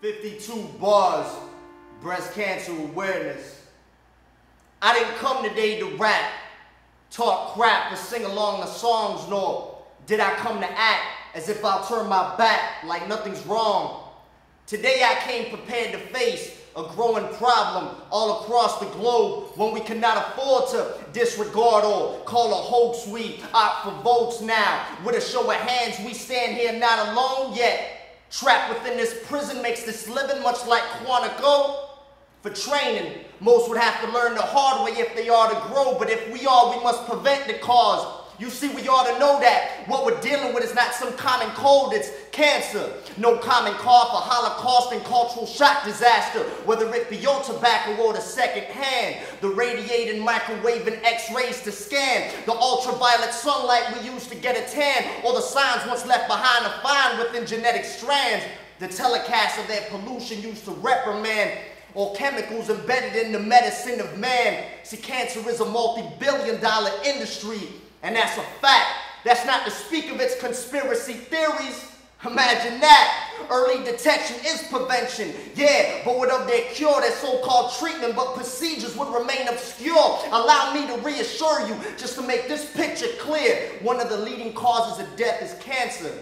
52 bars, breast cancer awareness. I didn't come today to rap, talk crap, or sing along the songs, nor did I come to act as if I'll turn my back like nothing's wrong. Today I came prepared to face a growing problem all across the globe when we cannot afford to disregard or call a hoax. We opt for votes now. With a show of hands, we stand here not alone yet. Trapped within this prison makes this living much like Quantico. For training, most would have to learn the hard way if they are to grow, but if we are, we must prevent the cause. You see, we ought to know that what we're dealing with is not some common cold, it's cancer. No common cough, for holocaust and cultural shock disaster, whether it be your tobacco or the second hand. The radiating, microwaving x-rays to scan, the ultraviolet sunlight we use to get a tan, or the signs once left behind to find within genetic strands. The telecast of that pollution used to reprimand or chemicals embedded in the medicine of man. See, cancer is a multi-billion dollar industry and that's a fact. That's not to speak of its conspiracy theories. Imagine that. Early detection is prevention. Yeah, but without their cure, their so-called treatment, but procedures would remain obscure. Allow me to reassure you, just to make this picture clear, one of the leading causes of death is cancer.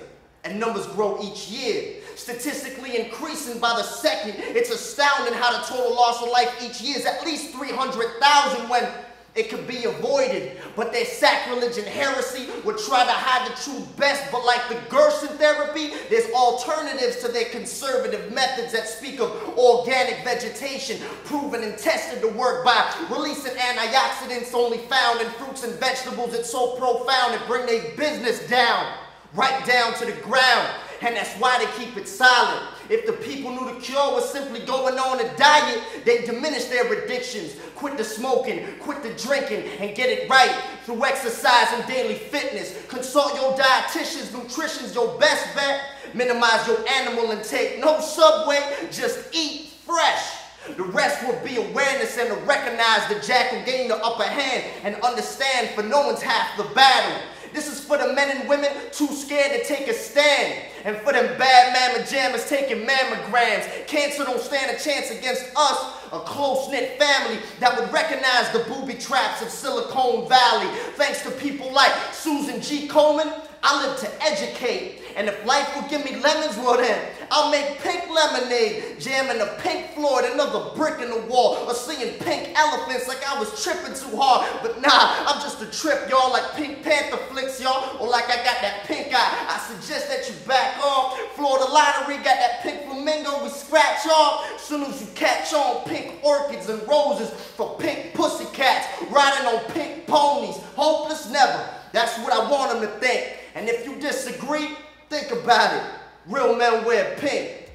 And numbers grow each year, statistically increasing by the second. It's astounding how the total loss of life each year is at least 300,000 when it could be avoided. But their sacrilege and heresy would try to hide the true best. But like the Gerson therapy, there's alternatives to their conservative methods that speak of organic vegetation, proven and tested to work by releasing antioxidants only found in fruits and vegetables. It's so profound it bring their business down, right down to the ground. And that's why they keep it silent. If the people knew the cure was simply going on a diet, they'd diminish their addictions, quit the smoking, quit the drinking, and get it right through exercise and daily fitness. Consult your dietitians, nutrition's your best bet. Minimize your animal intake. No subway, just eat fresh. The rest will be awareness and to recognize the jack jackal gain the upper hand and understand for no one's half the battle. This is for the men and women too scared to take a stand. And for them bad mamma jammers taking mammograms. Cancer don't stand a chance against us, a close-knit family that would recognize the booby traps of Silicon Valley. Thanks to people like Susan G. Komen, I live to educate. And if life will give me lemons, well then, I'll make pink lemonade, jamming the pink Floyd, another brick in the wall, or seeing pink elephants like I was tripping too hard. But nah, I'm just a trip, y'all, like Pink Panther flicks, y'all, or like I got that pink eye. I suggest that you back off. Florida Lottery got that pink flamingo we scratch off. Soon as you catch on, pink orchids and roses for pink pussycats, riding on pink ponies. Hopeless never. That's what I want them to think. And if you disagree, think about it. Real men wear pink.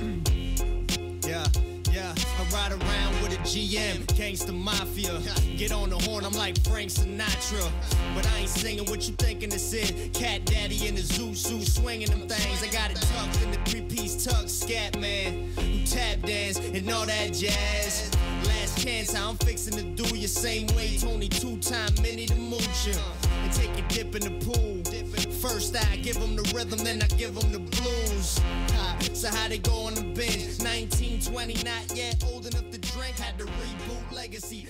Yeah, yeah, I ride around with a GM, gangsta mafia. Get on the horn, I'm like Frank Sinatra. But I ain't singing what you thinking this is. Cat daddy in the zoot suit swinging them things. I got it tucked in the three piece tuck, scat man. Who tap dance and all that jazz. How I'm fixing to do you same way. Tony two time Minnie the Moocher. And take a dip in the pool. First I give them the rhythm, then I give them the blues. So how they go on the bench? 1920, not yet old enough to drink. Had to reboot legacy.